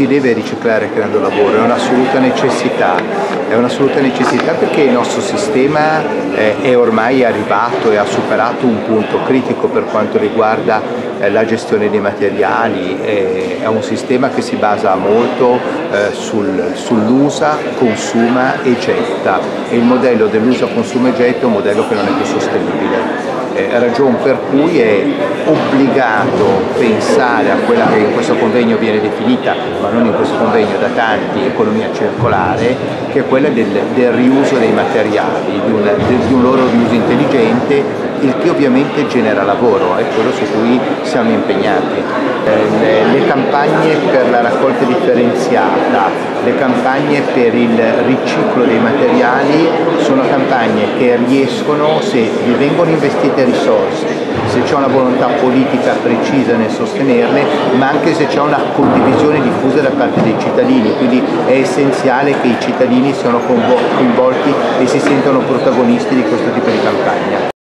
si deve riciclare creando lavoro, è un'assoluta necessità, è un'assoluta necessità perché il nostro sistema eh, è ormai arrivato e ha superato un punto critico per quanto riguarda eh, la gestione dei materiali, è un sistema che si basa molto eh, sul, sull'usa, consuma e getta. E il modello dell'usa, consuma e getta è un modello che non è più sostenibile eh, ragione per cui è obbligato pensare a quella che in questo convegno viene definita, ma non in questo convegno da tanti, economia circolare, che è quella del, del riuso dei materiali, di un, di un loro riuso intelligente il che ovviamente genera lavoro, è quello su cui siamo impegnati. Eh, le, le, campagne per la raccolta differenziata, le campagne per il riciclo dei materiali sono campagne che riescono, se vi vengono investite risorse, se c'è una volontà politica precisa nel sostenerle, ma anche se c'è una condivisione diffusa da parte dei cittadini, quindi è essenziale che i cittadini siano coinvolti e si sentano protagonisti di questo tipo di campagna.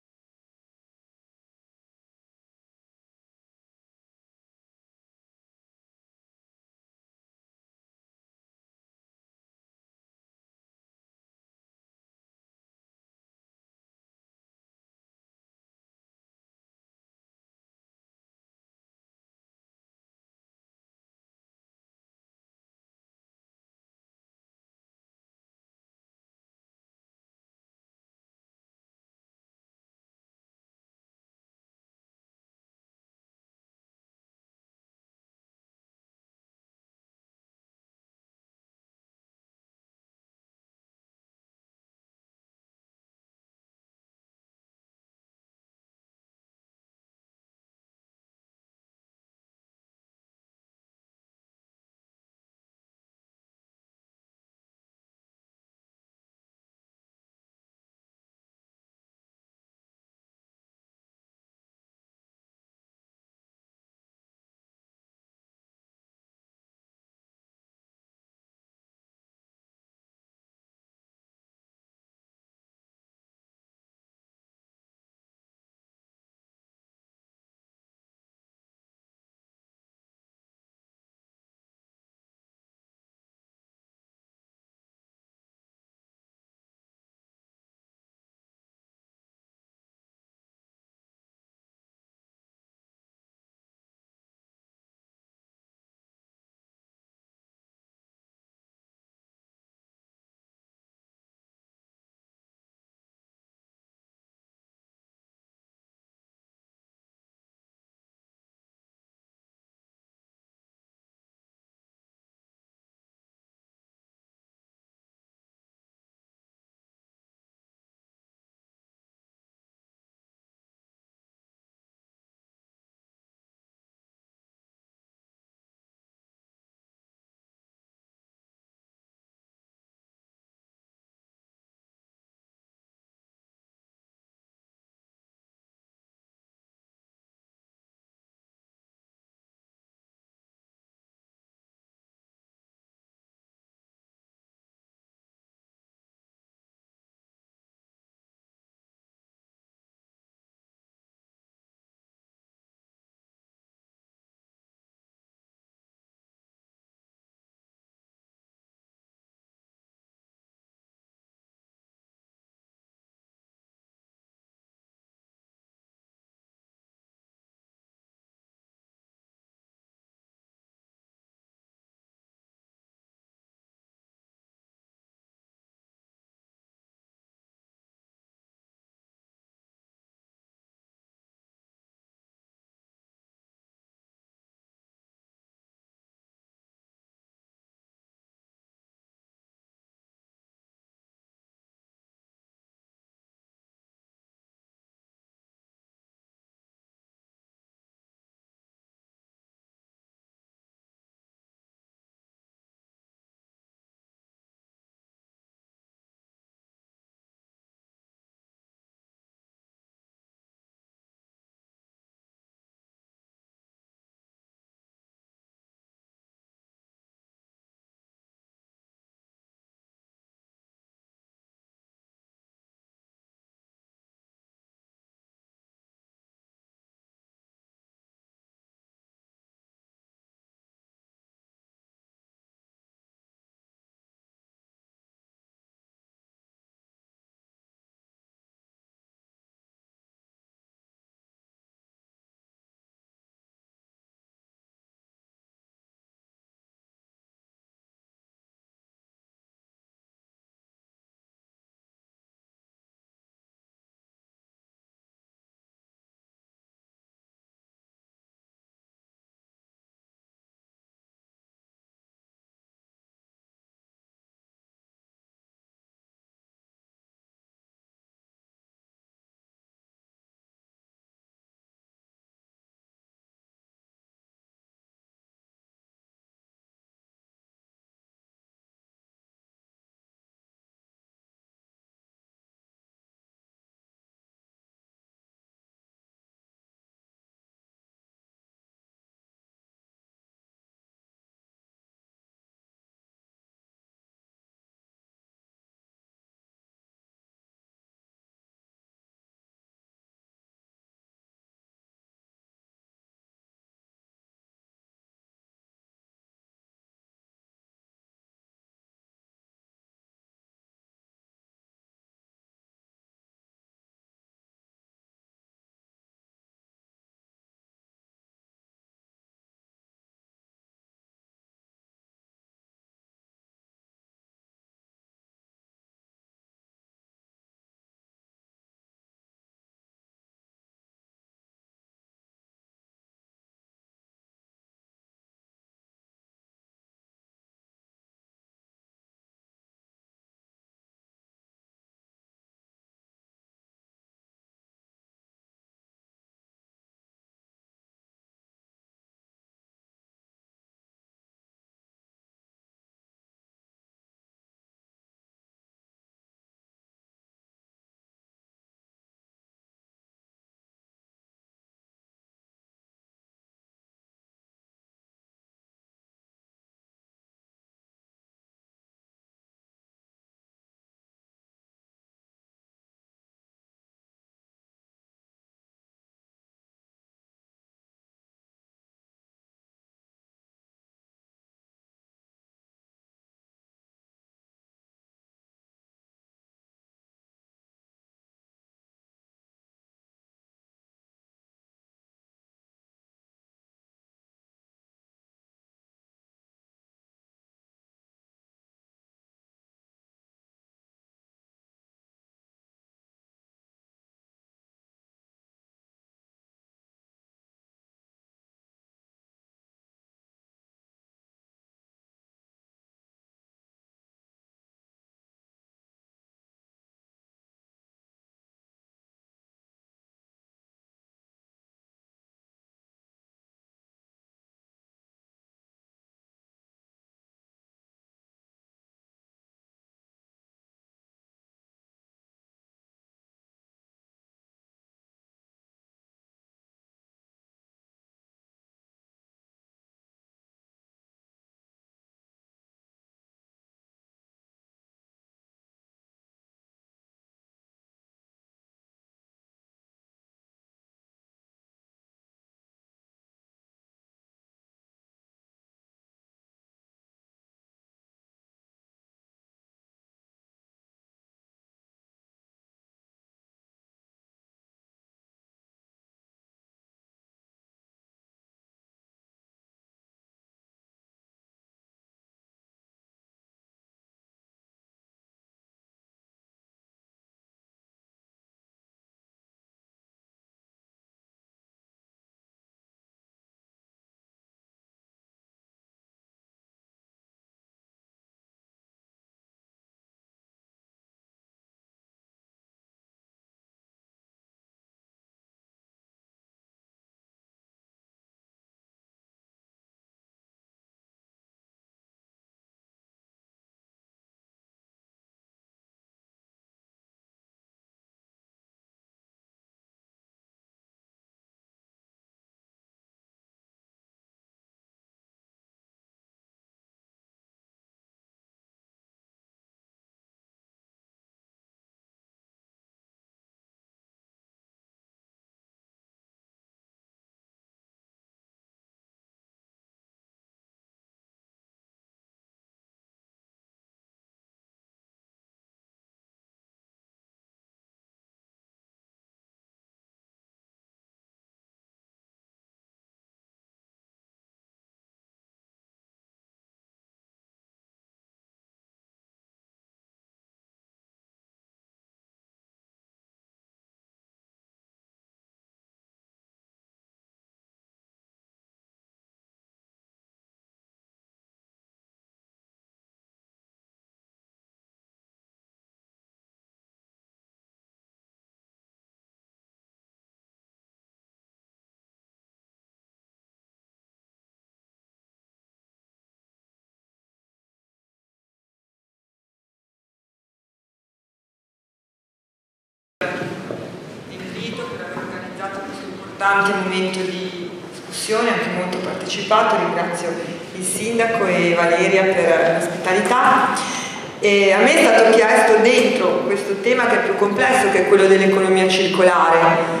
Importante momento di discussione, anche molto partecipato, ringrazio il Sindaco e Valeria per l'ospitalità. A me è stato chiesto dentro questo tema che è più complesso, che è quello dell'economia circolare,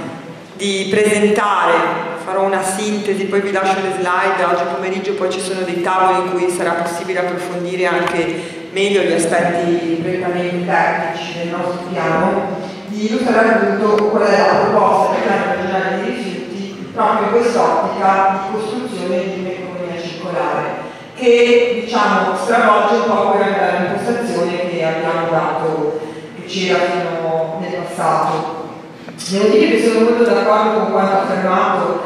di presentare, farò una sintesi, poi vi lascio le slide, oggi pomeriggio poi ci sono dei tavoli in cui sarà possibile approfondire anche meglio gli aspetti prettamente tecnici del nostro piano, di illustrare appunto qual è la proposta piano regionale dei rifiuti proprio quest'ottica di costruzione di un'economia circolare che diciamo stravolge un po' quella che l'impostazione che abbiamo dato che c'era fino nel passato. Devo dire che sono molto d'accordo con quanto affermato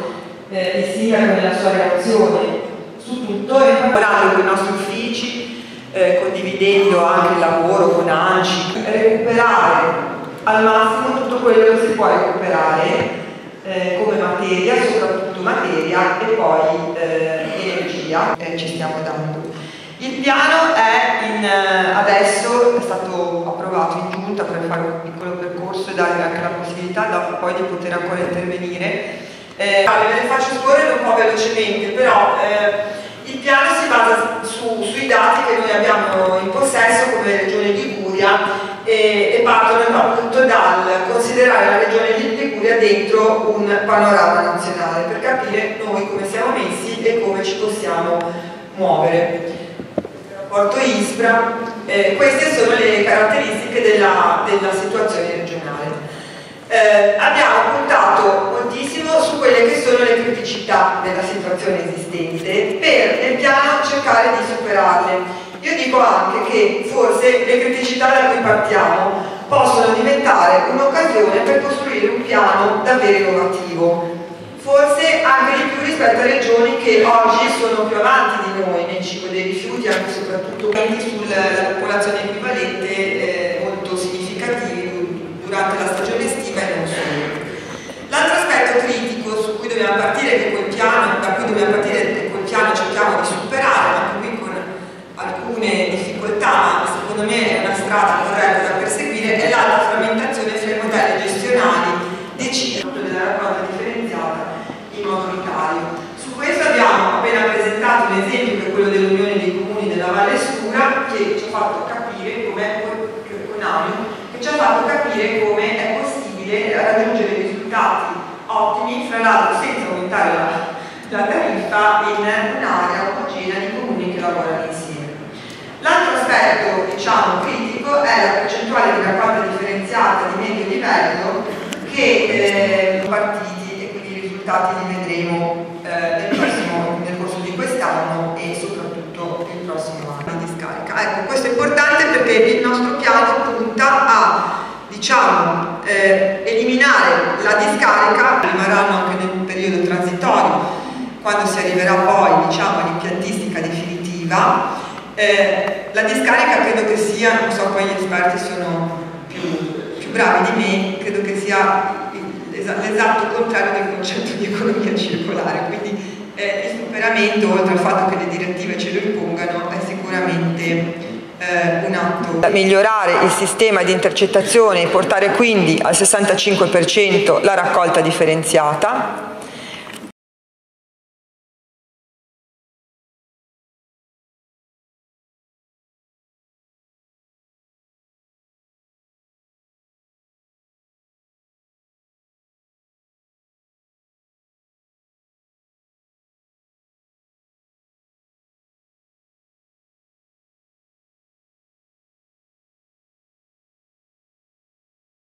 eh, il sindaco nella sua reazione su tutto e lavorando con i nostri uffici, eh, condividendo anche il lavoro con ANCI, recuperare al massimo tutto quello che si può recuperare eh, come materia, soprattutto materia e poi eh, energia eh, ci stiamo dando. Il piano è in, eh, adesso è stato approvato in giunta per fare un piccolo percorso e dare anche la possibilità dopo poi di poter ancora intervenire. Eh, ve le faccio scorrere un po' velocemente, però eh, il piano si basa su, sui dati che noi abbiamo in possesso come Regione Liguria e, e partono appunto dal considerare la Regione Liguria dentro un panorama nazionale per capire noi come siamo messi e come ci possiamo muovere. Porto Ispra, eh, queste sono le caratteristiche della, della situazione regionale. Eh, abbiamo puntato moltissimo su quelle che sono le criticità della situazione esistente per nel piano cercare di superarle. Io dico anche che forse le criticità da cui partiamo possono diventare un'occasione per costruire un piano davvero innovativo, forse anche di più rispetto a regioni che oggi sono più avanti di noi nel ciclo dei rifiuti, anche soprattutto sulla popolazione equivalente eh, molto significativi durante la stagione estiva e non solo. L'altro aspetto critico su cui dobbiamo partire, col piano, da cui dobbiamo partire col piano cerchiamo di superare, ma qui con alcune difficoltà, secondo me è una strada corretta è l'alta frammentazione fra i modelli gestionali decisi della raccolta differenziata in modo unitario. Su questo abbiamo appena presentato un esempio che è quello dell'Unione dei Comuni della Valle Stura che ci ha fatto capire come che ci ha fatto capire come è possibile raggiungere risultati ottimi, fra l'altro senza aumentare la, la tariffa in un'area omogenea di comuni che lavorano insieme. L'altro aspetto diciamo, critico è la percentuale di raccolta differenziata di medio livello che eh, partiti risultati li vedremo eh, nel, prossimo, nel, corso di quest'anno e soprattutto il prossimo anno di scarica. Ecco, questo è importante perché il nostro piano punta a diciamo, eh, eliminare la discarica, rimarranno anche nel periodo transitorio, quando si arriverà poi diciamo, all'impiantistica definitiva. Eh, la discarica credo che sia, non so poi gli esperti sono più, più bravi di me, credo che sia l'esatto contrario del concetto di economia circolare, quindi eh, il superamento, oltre al fatto che le direttive ce lo impongano, è sicuramente eh, un atto. Migliorare il sistema di intercettazione e portare quindi al 65% la raccolta differenziata,